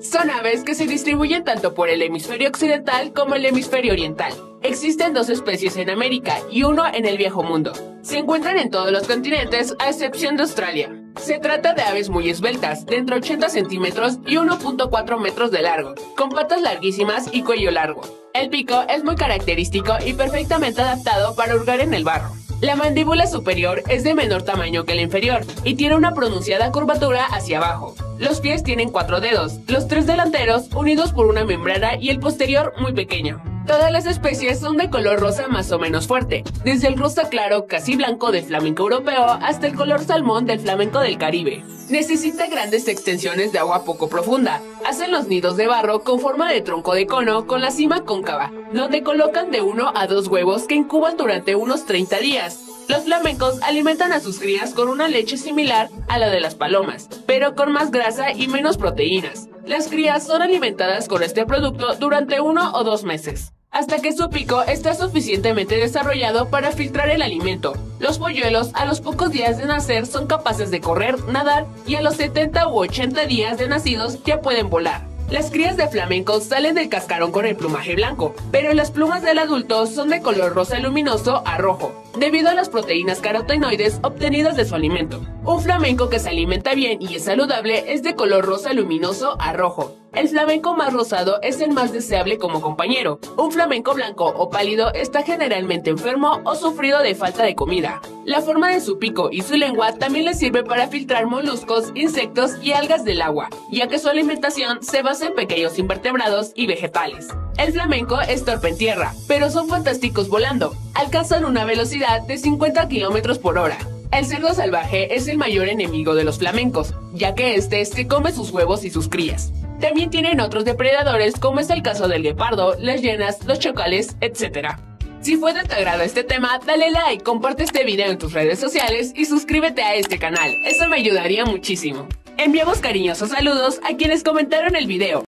Son aves que se distribuyen tanto por el hemisferio occidental como el hemisferio oriental. Existen dos especies en América y uno en el viejo mundo. Se encuentran en todos los continentes a excepción de Australia. Se trata de aves muy esbeltas, de entre 80 centímetros y 1.4 metros de largo, con patas larguísimas y cuello largo. El pico es muy característico y perfectamente adaptado para hurgar en el barro. La mandíbula superior es de menor tamaño que la inferior y tiene una pronunciada curvatura hacia abajo. Los pies tienen cuatro dedos, los tres delanteros unidos por una membrana y el posterior muy pequeño. Todas las especies son de color rosa más o menos fuerte, desde el rosa claro casi blanco del flamenco europeo hasta el color salmón del flamenco del Caribe. Necesita grandes extensiones de agua poco profunda. Hacen los nidos de barro con forma de tronco de cono con la cima cóncava, donde colocan de uno a dos huevos que incuban durante unos 30 días. Los flamencos alimentan a sus crías con una leche similar a la de las palomas, pero con más grasa y menos proteínas. Las crías son alimentadas con este producto durante uno o dos meses, hasta que su pico está suficientemente desarrollado para filtrar el alimento. Los polluelos a los pocos días de nacer son capaces de correr, nadar y a los 70 u 80 días de nacidos ya pueden volar. Las crías de flamencos salen del cascarón con el plumaje blanco, pero las plumas del adulto son de color rosa luminoso a rojo, debido a las proteínas carotenoides obtenidas de su alimento. Un flamenco que se alimenta bien y es saludable es de color rosa luminoso a rojo, el flamenco más rosado es el más deseable como compañero. Un flamenco blanco o pálido está generalmente enfermo o sufrido de falta de comida. La forma de su pico y su lengua también le sirve para filtrar moluscos, insectos y algas del agua, ya que su alimentación se basa en pequeños invertebrados y vegetales. El flamenco es torpe en tierra, pero son fantásticos volando. Alcanzan una velocidad de 50 km por hora. El cerdo salvaje es el mayor enemigo de los flamencos, ya que este se come sus huevos y sus crías. También tienen otros depredadores como es el caso del guepardo, las hienas, los chocales, etc. Si fue de tu agrado este tema, dale like, comparte este video en tus redes sociales y suscríbete a este canal, eso me ayudaría muchísimo. Enviamos cariñosos saludos a quienes comentaron el video.